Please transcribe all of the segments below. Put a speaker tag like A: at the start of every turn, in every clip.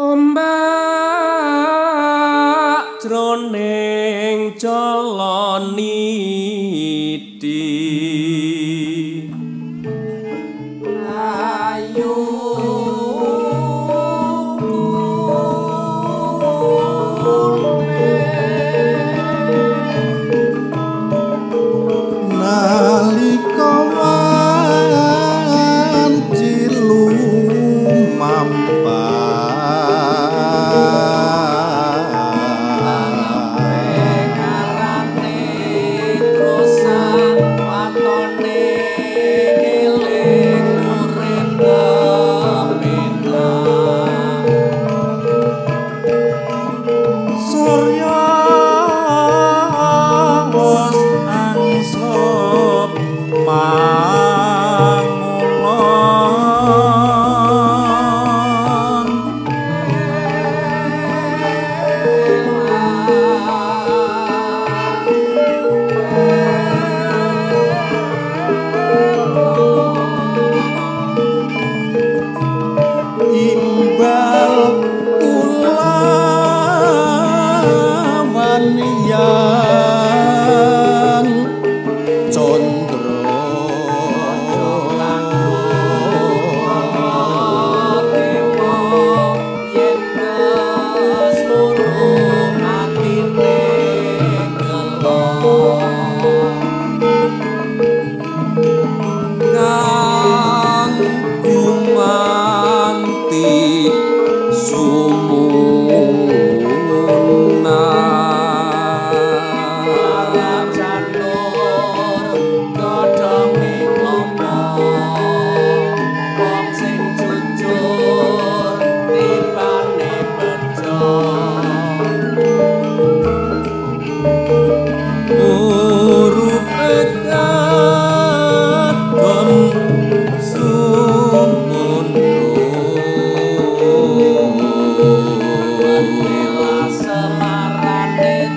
A: ombak jroning jalani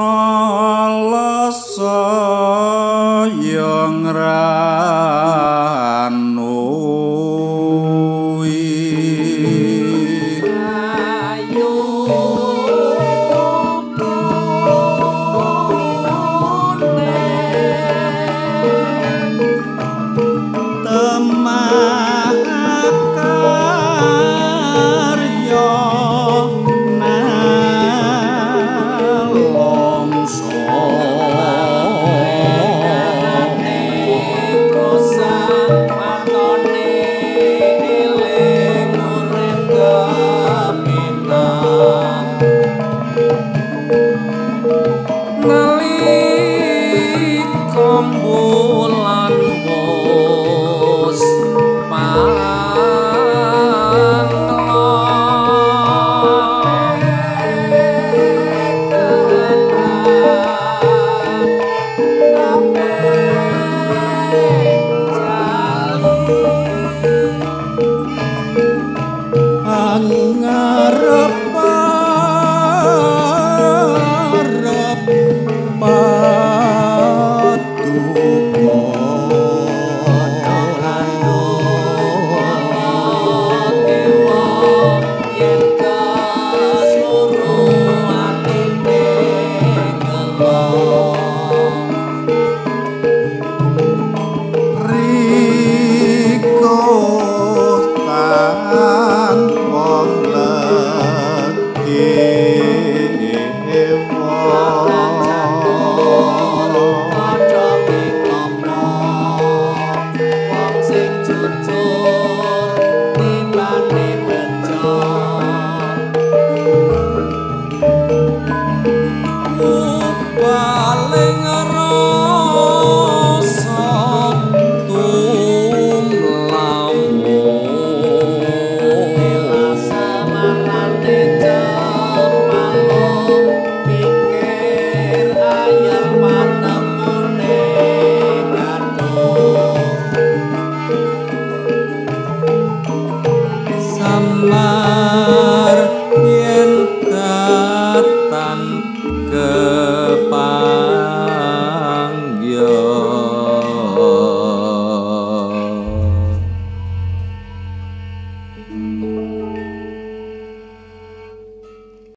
B: nalasa yang
A: rah Nalikom
B: bulan